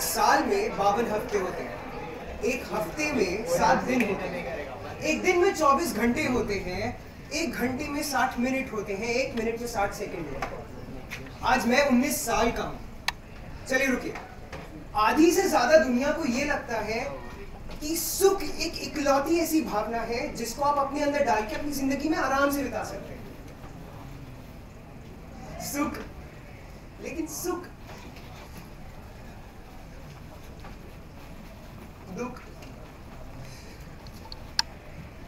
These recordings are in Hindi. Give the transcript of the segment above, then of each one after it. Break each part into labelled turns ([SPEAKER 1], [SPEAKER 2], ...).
[SPEAKER 1] साल में बावन हफ़्ते होते हैं। एक हफ़्ते में सात दिन होते हैं। एक दिन में चौबीस घंटे होते हैं। एक घंटे में साठ मिनट होते हैं। एक मिनट में साठ सेकेंड होते हैं। आज मैं उन्नीस साल का हूँ। चलिए रुकिए। आधी से ज़्यादा दुनिया को ये लगता है कि सुख एक इकलौती ऐसी भावना है जिसको आप अपने अंदर डाल के अपनी ज़िंदगी में आराम से बिता सकते हैं। सुख। लेकिन सुख दुख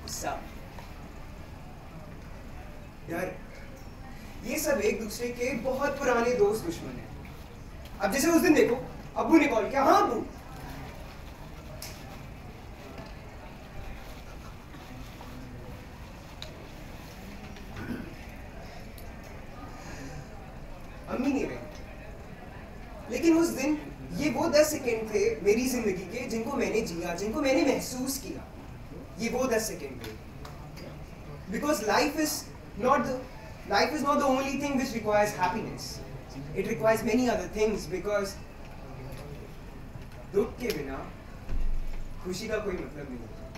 [SPEAKER 1] गुस्सा डर ये सब एक दूसरे के बहुत पुराने दोस्त दुश्मन हैं। अब जैसे उस दिन देखो, अब्बू ने कॉल किया हाँ अब्बू। अम्मी नहीं रही। लेकिन उस दिन वो दस सेकेंड थे मेरी ज़िंदगी के जिनको मैंने जिया, जिनको मैंने महसूस किया, ये वो दस सेकेंड थे। Because life is not life is not the only thing which requires happiness it requires many other things because दुख के बिना खुशी का कोई मतलब नहीं होता।